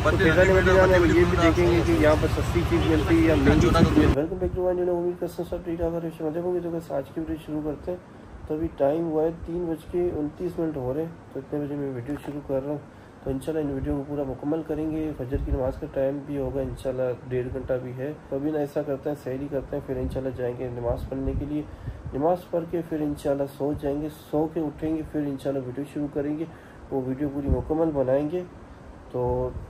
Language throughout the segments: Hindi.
तो ये भी देखेंगे कि यहाँ पर सस्ती चीज़ मिलती है या महँगी चीज़ मिलती है वेलकम बैक टू माई उम्मीद करते सब ठीक ठाक मज़े होंगे तो बस आज की वीडियो शुरू करते हैं तो अभी टाइम हुआ है तीन बज के उनतीस मिनट हो रहे हैं तो इतने बजे मैं वीडियो शुरू कर रहा हूँ तो इंशाल्लाह इन वीडियो को पूरा मुकम्मल करेंगे फजर की नमाज़ का टाइम भी होगा इंशाल्लाह डेढ़ घंटा भी है तो अभी ना ऐसा करते हैं सैरी करते हैं फिर इंशाल्लाह जाएँगे नमाज़ पढ़ने के लिए नमाज़ पढ़ के फिर इंशाल्लाह सो जाएँगे सो के उठेंगे फिर इंशाल्लाह वीडियो शुरू करेंगे वो वीडियो पूरी मुकम्मल बनाएँगे तो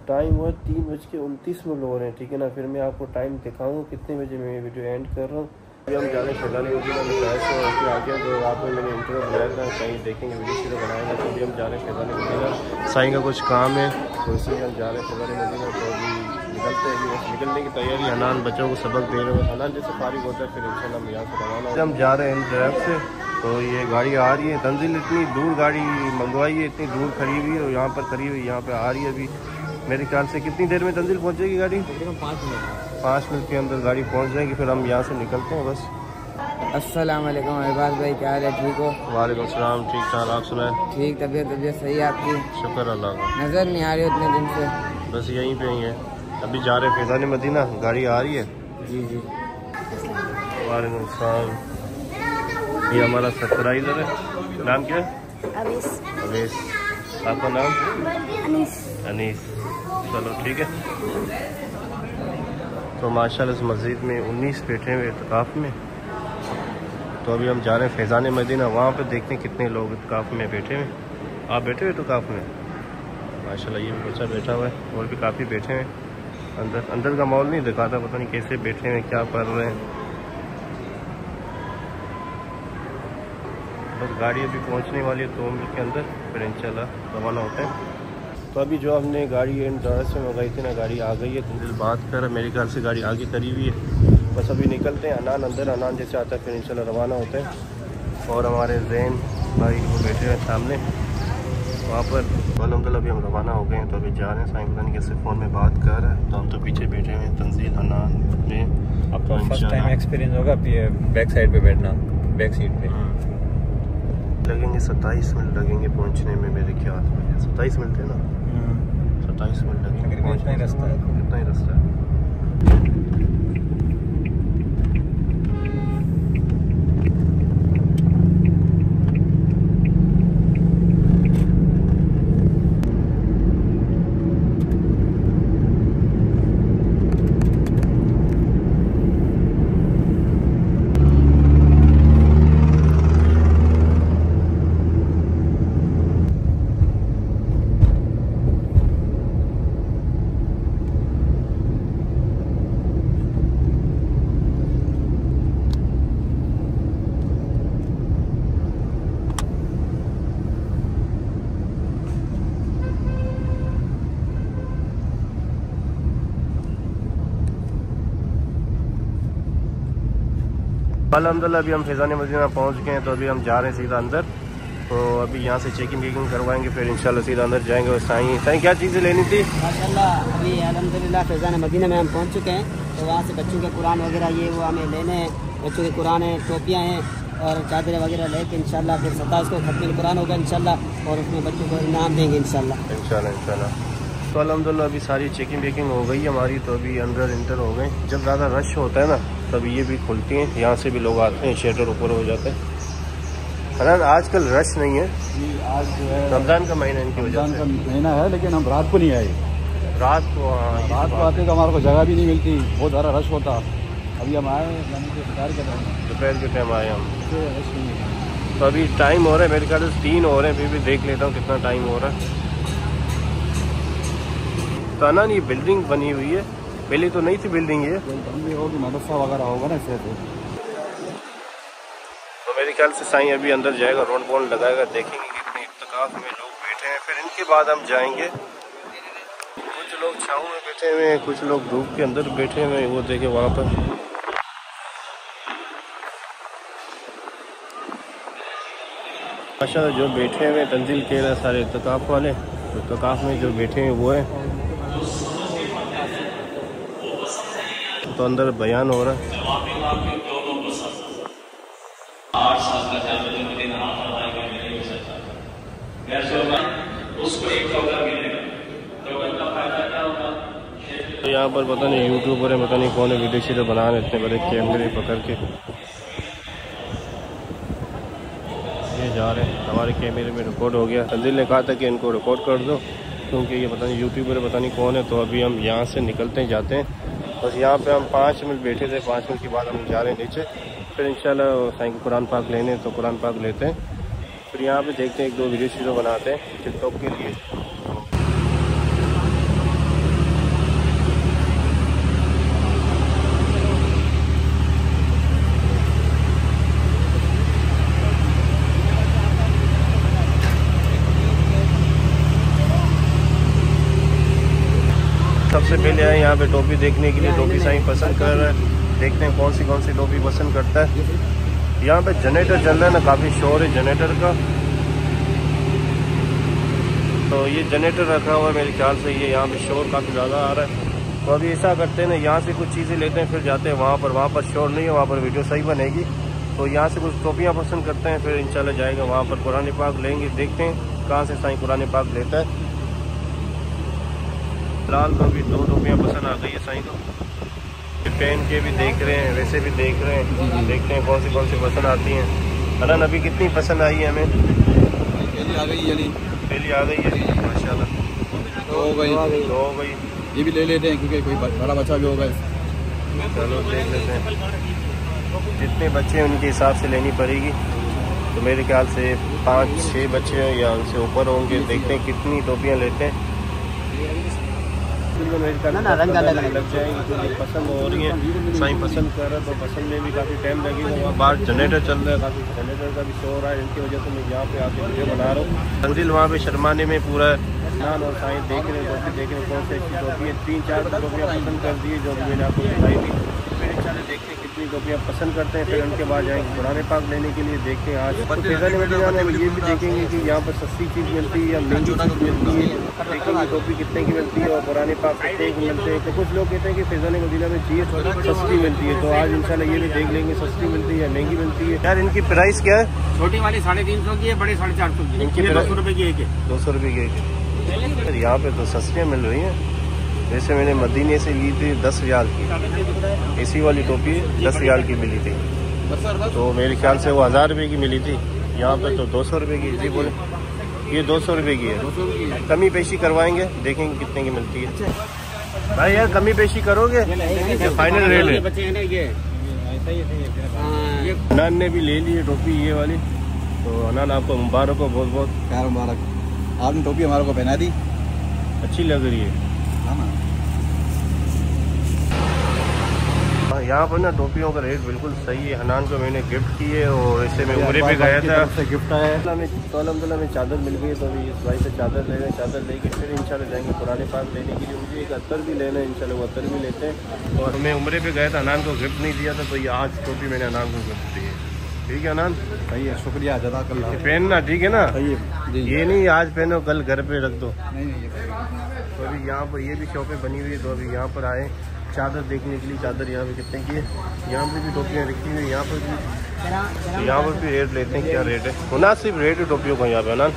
टाइम हुआ तीन बज के उनतीस मिनट हो रहे हैं, ठीक है ना? फिर मैं आपको टाइम दिखाऊँगा कितने बजे मैं वीडियो एंड कर रहा हूँ। अभी हम जा रहे हैं में फ्लैश से आ गया तो रात में मैंने इंटरव्यू बनाया था, कहीं देखेंगे, वीडियो वीडियो बनाएँगे तो अभी हम जा रहे हैं फैजानी मदीना साई का कुछ काम है तो इसलिए हम जा रहे हैं फैजानी मदीना तो अभी निकलते हैं निकलने की तैयारी हनान बच्चों को सबक दे रहे हैं। हनान जैसे फारिग होता है, फिर इंशाल्लाह हम यहाँ से रवाना हम जा रहे हैं ड्राइव से। तो ये गाड़ी आ रही है तंजिल इतनी दूर गाड़ी मंगवाई है इतनी दूर खड़ी हुई है और यहाँ पर खड़ी हुई यहाँ पर आ रही है अभी। मेरे ख्याल से कितनी देर में तंजिल पहुँचेगी गाड़ी? पाँच मिनट। पाँच मिनट के अंदर गाड़ी पहुँच जाएगी फिर हम यहाँ से निकलते हैं बस। अस्सलाम वालेकुम अहबाज भाई क्या हाल है ठीक हो? वालेकुम सलाम ठीक ठाक आप सुनाए? ठीक तबीयत तबीयत सही है आपकी? शुक्र अल्लाह का। नज़र नहीं आ रही उतने दिन से? बस यहीं पे ही है। अभी जा रहे हैं फैजान मदीना गाड़ी आ रही है? जी जी। वालेकुम ये हमारा सब्सक्राइबर है। नाम क्या है? अवेश आपका नाम? अनीस। अनीस। चलो ठीक है। तो माशाल्लाह इस मस्जिद में 19 बैठे हुए इतकाफ़ में। तो अभी हम जा रहे हैं फैज़ान मदीना वहाँ पे देखते हैं कितने लोग इतकाफ़ में बैठे हुए आप बैठे हुए इतकाफ़ में? माशाल्लाह ये भी बच्चा बैठा हुआ है और भी काफ़ी बैठे हैं। अंदर अंदर का माहौल नहीं दिखाता पता नहीं कैसे बैठे हैं क्या कर रहे हैं। बस गाड़ी अभी पहुँचने वाली है दो मिनट के अंदर फिर इंशाल्लाह रवाना होते हैं। तो अभी जो हमने गाड़ी ड्राइवर से मंगाई थी ना गाड़ी आ गई है तो दिल बात कर मेरे ख्याल से गाड़ी आगे करी हुई है। बस अभी निकलते हैं अनान अंदर अनान जैसे आता है फिर इंशाल्लाह रवाना होते हैं। और हमारे जैन भाई वो बैठे हैं सामने। वहाँ पर अलहमदिल्ला अभी हम रवाना हो गए हैं तो अभी जा रहे हैं साइम पता नहीं कैसे फ़ोन में बात कर रहे हैं। तो हम तो पीछे बैठे हुए हैं तंजील अनान में आपका तो फ़र्स्ट टाइम एक्सपीरियंस होगा बैक साइड पे बैठना बैक सीट पे। लगेंगे सत्ताईस मिनट लगेंगे पहुँचने में मेरे ख्याल में सत्ताईस मिनट है ना? सत्ताईस मिनट लगेंगे कितना ही रास्ता है। कितना ही रास्ता है। अलहमदिल्ला अभी हम फैज़ान मदीना पहुँच गए हैं तो अभी हम जा रहे हैं सीधा अंदर। तो अभी यहाँ से चेकिंग वेकिंग करवाएँगे फिर इंशाल्लाह सीधा अंदर जाएँगे और साईं साईं क्या चीज़ें लेनी थी? माशाल्लाह अभी अल्हम्दुलिल्लाह फैज़ान मदीना में हम पहुँच चुके हैं तो वहाँ से बच्चों के कुरान वगैरह ये वो हमें लेने हैं। बच्चों के कुरान हैं टोपियाँ हैं और चादरें वगैरह लेके इंशाल्लाह फिर सत्ताईस को खत्म कुरान होगा इंशाल्लाह और उसमें बच्चों को इनाम देंगे इंशाल्लाह। इंशाल्लाह इंशाल्लाह। तो अलहमदिल्ला अभी सारी चेकिंग वेकिंग हो गई हमारी तो अभी अंदर इंटर हो गए। जब ज़्यादा रश होता है ना तब ये भी खुलती हैं यहाँ से भी लोग आते हैं शेटर ऊपर हो जाते हैं। हनान आजकल रश नहीं है। आज जो है रमज़ान का महीना इनकी वजह रमज़ान का से महीना है लेकिन हम रात को नहीं आए। रात को हाँ, रात को आते तो हमारे को जगह भी नहीं मिलती बहुत ज़्यादा रश होता। अभी हम आए यानी कि हैं दोपहर के टाइम आए हम। रश नहीं है। तो अभी टाइम हो रहा है मेरे ख्याल से तीन हो रहे हैं फिर भी देख लेता हूँ कितना टाइम हो रहा है। तो अनान ये बिल्डिंग बनी हुई है। पहले तो नहीं थी बिल्डिंग ये। होगी मदरसा वगैरह होगा ना इससे तो। तो मेरे ख्याल से साईं अभी अंदर जाएगा रोड बोन लगाएगा देखेंगे कितने इतकाफ में लोग बैठे हैं। फिर इनके बाद हम जाएँगे। कुछ लोग छाँव में बैठे हुए हैं कुछ लोग धूप के अंदर बैठे हुए हैं वो देखे वहाँ पर। माशा जो बैठे हुए तंजील कह सारे इतकाफ वाले। इतकाफ में जो बैठे हैं वो है। तो अंदर बयान हो रहा। है होगा यहाँ पर पता नहीं यूट्यूबर है, पता नहीं कौन है, वीडियो शीडियो बना रहे इतने बड़े कैमरे पकड़ के। ये जा रहे हैं, हमारे कैमरे में रिकॉर्ड हो गया। तंजिल ने कहा था कि इनको रिकॉर्ड कर दो, क्योंकि ये पता नहीं यूट्यूबर पता नहीं कौन है तो अभी हम यहाँ से निकलते हैं, जाते हैं। बस यहाँ पे हम पाँच मिनट बैठे थे, पाँच मिनट के बाद हम जा रहे हैं नीचे। फिर इंशाल्लाह शाला कुरान पाक लेने तो कुरान पाक लेते हैं। फिर यहाँ पे देखते हैं एक दो वीडियो शीडियो बनाते हैं टिकटॉक के लिए। पहले आए यहाँ पे टोपी देखने के लिए, टोपी साईं पसंद कर रहा है। देखते हैं कौन सी कौन सी टोपी पसंद करता है। यहाँ पे जनरेटर चल रहा है ना, काफ़ी शोर है जनरेटर का। तो ये जनरेटर रखा हुआ है, मेरे ख्याल से ये यहाँ पे शोर काफ़ी ज़्यादा आ रहा है। तो अभी ऐसा करते हैं ना, यहाँ से कुछ चीज़ें लेते हैं, फिर जाते हैं वहाँ पर। वहाँ पर शोर नहीं है, वहाँ पर वीडियो सही बनेगी। तो यहाँ से कुछ टोपियाँ पसंद करते हैं, फिर इंशाल्लाह जाएगा वहाँ पर कुरान पाक लेंगे, देखते हैं कहाँ से साईं कुरान पाक लेता है। फ़िलहाल तो अभी दो टोपियाँ पसंद आ गई है साईं को। पहन के भी देख रहे हैं वैसे भी देख रहे हैं। देखते हैं कौन सी कौन सी पसंद आती हैं। अनन अभी कितनी पसंद आई है हमें? पहली आ गई यानी। पहली आ गई है। माशाल्लाह। तो हो गई। तो हो गई। ये भी ले लेते हैं क्योंकि कोई बड़ा बच्चा भी होगा। चलो देख लेते हैं। जितने बच्चे हैं उनके हिसाब से लेनी पड़ेगी। तो मेरे ख्याल से पाँच छः बच्चे या उनसे ऊपर होंगे। देखते हैं कितनी टोपियाँ लेते हैं। मेरे ना, ना, रंग अलग अलग। लग जाएँगी क्योंकि पसंद हो रही है साई पसंद कर रहा है तो पसंद में भी काफ़ी टाइम लगेगा वहाँ बाहर जनरेटर चल रहा है काफ़ी जनरेटर का भी शोर है इनकी वजह से मैं यहाँ पे आके वीडियो बना रहा हूँ मंजिल वहाँ पे शर्माने में पूरा नान और साईं देख रहे हैं टोपी देख रहे हैं कौन से अच्छी टोपी है। तीन चार टोपियाँ पसंद कर दी है जो भी मैंने आपको दिखाई थी। फिर इंशाल्लाह देखते हैं कितनी टोपियाँ पसंद करते हैं फिर उनके बाद जाएँगे पुराने पाक लेने के लिए देखते हैं आज। तो फैज़ान मदीना में ये भी देखेंगे कि यहाँ पर सस्ती चीज़ मिलती है या महँगी चीज़ मिलती है। देखेंगे टोपी कितने की मिलती है और पुराने पाक कितने की मिलते हैं। तो कुछ लोग कहते हैं कि फैज़ान मदीना में चीज़ सस्ती मिलती है तो आज इंशाल्लाह ये भी देख लेंगे सस्ती मिलती है या महँगी मिलती है। यार इनकी प्राइस क्या है? छोटी वाली साढ़े तीन सौ की है बड़ी साढ़े चार सौ की इनकी दो सौ रुपए की एक है। दो सौ रुपये की एक सर यहाँ पे तो सस्तियाँ मिल रही हैं। जैसे मैंने मदीने से ली थी दस रियाल की। एसी वाली टोपी दस रियाल की मिली थी। तो मेरे ख्याल से वो हज़ार रुपये की मिली थी। यहाँ पे तो दो सौ रुपये की। जी बोले ये दो सौ रुपये की है। कमी पेशी करवाएँगे देखेंगे कितने की मिलती है। भाई यार कमी पेशी करोगे? या फाइनल रेट है। अनान ने भी ले ली है टोपी ये वाली। तो अनान आपको मुबारक हो बहुत बहुत प्यार मुबारक। आपने टोपी हमारे को पहना दी अच्छी लग रही है हाँ ना हाँ, यहाँ पर ना टोपियों का रेट बिल्कुल सही है हनान को मैंने गिफ्ट की है और ऐसे मैं उमरे पे गया था से गिफ्ट आया है में तो अलहमदिल्ला में चादर मिल गई है, तो अभी इस भाई से चादर ले रहे हैं चादर लेके फिर इंशाल्लाह जाएँगे पुराने पाक लेने के लिए मुझे एक अतर भी लेना है इंशाल्लाह वो अतर भी लेते हैं और मैं उमरे पे गया था अनान को गिफ्ट नहीं दिया था तो ये आज टोपी मैंने अनान को गिफ्ट दी है ठीक है अनान सही है शुक्रिया जजाकल्ला ये पहनना ठीक है ना? सही है ये नहीं आज पहनो कल घर पे रख दो। नहीं नहीं तो अभी यहाँ पर ये भी शॉपें बनी हुई है तो अभी यहाँ पर आए। चादर देखने के लिए चादर यहाँ पे कितने की है? यहाँ पे भी टोपियाँ रखी हुई है यहाँ पर भी। यहाँ पर भी रेट लेते हैं क्या रेट है? मुनासिब रेट है टोपियों का यहाँ पे ना?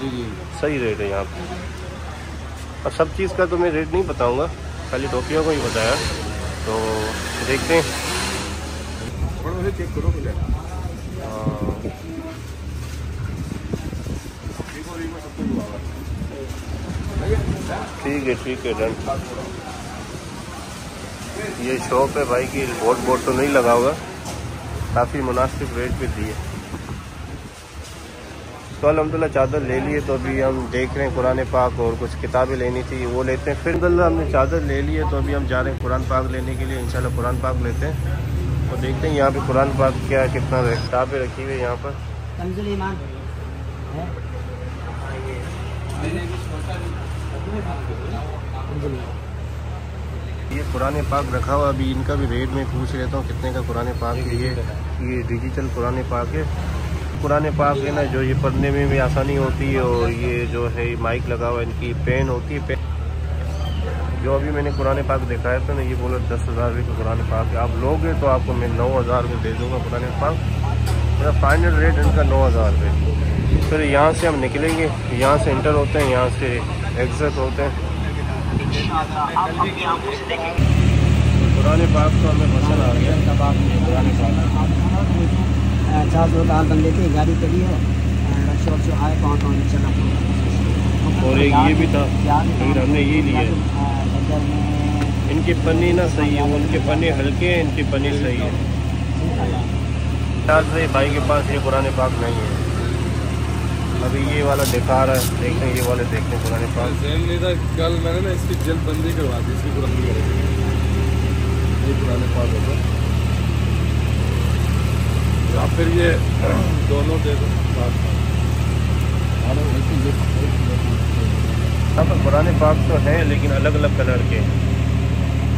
जी जी। सही रेट है यहाँ पे। और सब चीज़ का तो मैं रेट नहीं बताऊँगा खाली टोपियों को ही बताया। तो देखते हैं। थोड़ा मुझे चेक करो पहले। हाँ, ठीक है ठीक है, डन। ये शॉप है भाई की बोर्ड बोर्ड तो नहीं लगा होगा। काफ़ी मुनासिब रेट पे दी है। तो अलहमदिल्ला चादर ले लिए तो अभी हम देख रहे हैं कुरान पाक और कुछ किताबें लेनी थी, वो लेते हैं। फिर हमने चादर ले ली है तो अभी हम जा रहे हैं कुरान पाक लेने के लिए। इंशाल्लाह कुरान पाक लेते हैं। तो देखते हैं यहाँ पे कुरान पाक क्या कितना किताबें रखी हुई है यहाँ पर। कंजुल ईमान। है? ये कुरान पाक रखा हुआ अभी इनका भी रेट में पूछ लेता हूँ कितने का कुरान पाक है ये ये डिजिटल कुरान पाक है। कुरान पाक है ना जो ये पढ़ने में भी आसानी होती है और ये जो है माइक लगा हुआ है इनकी पेन होती है पेन जो अभी मैंने कुरान पाक दिखाया था ना ये बोला दस हज़ार रुपये का कुरान पाक आप लोगे तो आपको मैं नौ हज़ार में दे दूँगा कुरान पाक। मेरा फाइनल रेट इनका नौ हज़ार रुपये फिर यहाँ से हम निकलेंगे यहाँ से इंटर होते हैं यहाँ से एग्जिट होते हैं। पुराने बाग तो हमें पसंद आ गया। पुराने बाग चार सौ लाल बंदे थे गाड़ी है आए कौन कौन चला? और एक ये भी था लेकिन हमने ये लिया। है? इनकी पन्नी ना सही है उनके पन्नी हल्के हैं, इनकी पन्नी सही है। से भाई के पास ये पुराने पाक नहीं है। अभी ये वाला बेकार है, देखते हैं, ये वाले देखते हैं पुराने पाक। कल मैंने ना इसकी जल्दबंदी करवा दी, इसकी पुरानी ये पुराने पास होता या फिर ये दोनों दे दो। पर पुराने पाक तो हैं, लेकिन अलग अलग कलर के।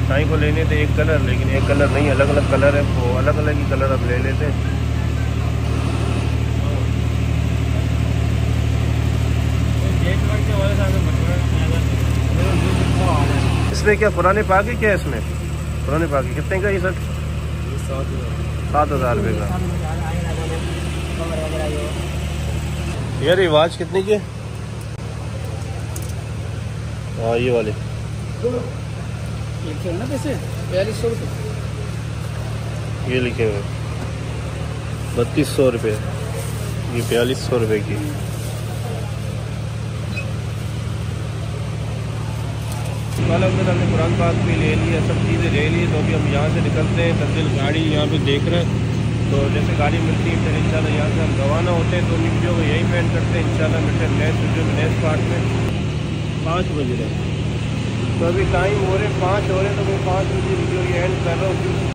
साई को लेने थे एक कलर, लेकिन एक कलर नहीं अलग अलग कलर है, वो अलग अलग ही कलर अब ले लेते हैं। इसमें क्या, पुराने पाक है क्या इसमें? पुराने पाक है। कितने का ये सर सात हज़ार रुपये का। यार, ये वाच कितने की है? हाँ ये वाले। बयालीस सौ रुपये ये लिखे हुए। बत्तीस सौ रुपये ये बयालीस सौ रुपये की। कल हमने हमने कुरान पाक भी ले लिया सब चीज़ें ले ली तो अभी हम यहाँ से निकलते हैं तब्दील गाड़ी यहाँ पे देख रहे हैं। तो जैसे गाड़ी मिलती है फिर इंशाल्लाह यहाँ से हम रवाना होते हैं तो वीडियो को यही पेंट करते हैं इंशाल्लाह मिलते हैं नेक्स्ट वीडियो में नेक्स्ट पार्ट में। पाँच बज रहे। तो अभी टाइम हो रहे पाँच हो रहे तो मैं पाँच बजे वीडियो ये एंड कर रहा हूँ।